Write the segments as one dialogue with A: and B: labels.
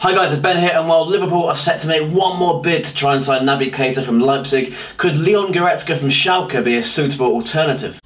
A: Hi guys, it's Ben here, and while Liverpool are set to make one more bid to try and sign Naby Keita from Leipzig, could Leon Goretzka from Schalke be a suitable alternative?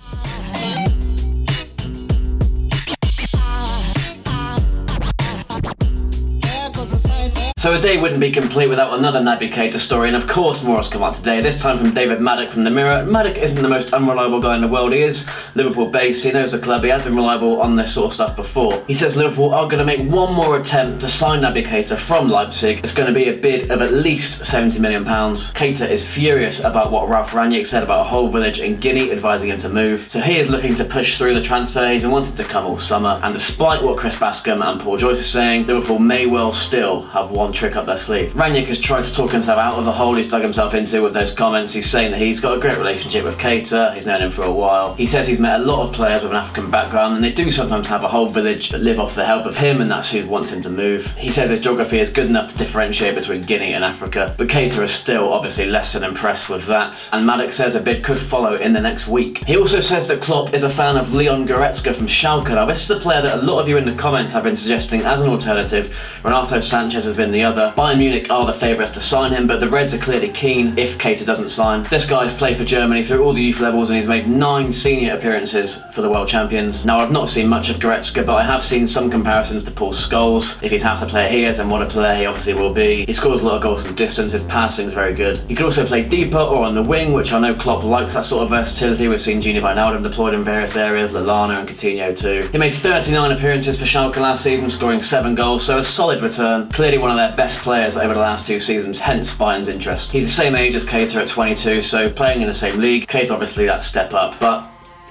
A: So a day wouldn't be complete without another Keita story, and of course more has come out today, this time from David Maddock from The Mirror. Maddock isn't the most unreliable guy in the world, he is Liverpool-based, he knows the club, he has been reliable on this sort of stuff before. He says Liverpool are going to make one more attempt to sign Keita from Leipzig. It's going to be a bid of at least £70 million. Keita is furious about what Ralf Rangnick said about a whole village in Guinea advising him to move, so he is looking to push through the transfer, he's been wanting to come all summer, and despite what Chris Bascombe and Paul Joyce are saying, Liverpool may well still have one trick up their sleeve. Rangnick has tried to talk himself out of the hole he's dug himself into with those comments. He's saying that he's got a great relationship with Keita, he's known him for a while. He says he's met a lot of players with an African background and they do sometimes have a whole village that live off the help of him and that's who wants him to move. He says his geography is good enough to differentiate between Guinea and Africa, but Keita is still obviously less than impressed with that. And Maddock says a bid could follow in the next week. He also says that Klopp is a fan of Leon Goretzka from Schalke. Now this is a player that a lot of you in the comments have been suggesting as an alternative. Renato Sanches has been the other. Bayern Munich are the favourites to sign him, but the Reds are clearly keen if Keita doesn't sign. This guy has played for Germany through all the youth levels and he's made nine senior appearances for the world champions. Now, I've not seen much of Goretzka, but I have seen some comparisons to Paul Scholes. If he's half the player he is, then what a player he obviously will be. He scores a lot of goals from distance, his passing is very good. He can also play deeper or on the wing, which I know Klopp likes that sort of versatility. We've seen Gini Wijnaldum deployed in various areas, Lallana and Coutinho too. He made 39 appearances for Schalke last season, scoring seven goals, so a solid return. Clearly one of their best players over the last two seasons, hence Bayern's interest. He's the same age as Keita at 22, so playing in the same league, Keita obviously that step up, but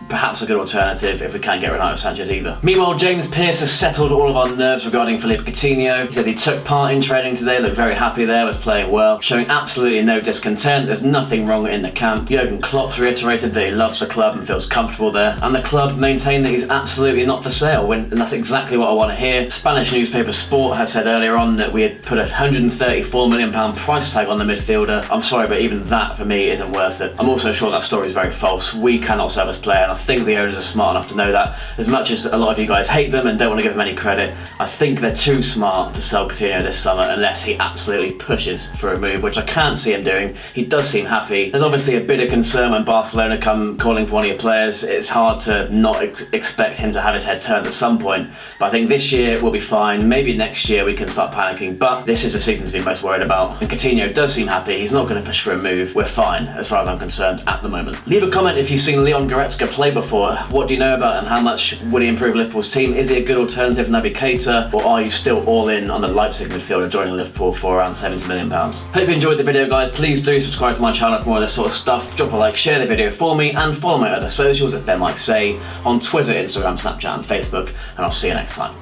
A: perhaps a good alternative if we can't get Renato Sanches either. Meanwhile, James Pearce has settled all of our nerves regarding Philippe Coutinho. He says he took part in training today, looked very happy there, was playing well, showing absolutely no discontent. There's nothing wrong in the camp. Jurgen Klopp reiterated that he loves the club and feels comfortable there, and the club maintained that he's absolutely not for sale, when, and that's exactly what I want to hear. Spanish newspaper Sport has said earlier on that we had put a £134 million price tag on the midfielder. I'm sorry, but even that for me isn't worth it. I'm also sure that story is very false. We cannot sell this player, and I think the owners are smart enough to know that. As much as a lot of you guys hate them and don't want to give them any credit, I think they're too smart to sell Coutinho this summer unless he absolutely pushes for a move, which I can't see him doing. He does seem happy. There's obviously a bit of concern when Barcelona come calling for one of your players. It's hard to not ex expect him to have his head turned at some point, but I think this year we'll be fine. Maybe next year we can start panicking, but this is the season to be most worried about. And Coutinho does seem happy. He's not going to push for a move. We're fine, as far as I'm concerned, at the moment. Leave a comment if you've seen Leon Goretzka play before what do you know about him? How much would he improve Liverpool's team? Is he a good alternative Naby Keita Or are you still all in on the Leipzig midfielder joining Liverpool for around £70 million? Hope you enjoyed the video guys. Please do subscribe to my channel for more of this sort of stuff. Drop a like, share the video for me and follow my other socials at Ben Might Say on Twitter, Instagram, Snapchat and Facebook. And I'll see you next time.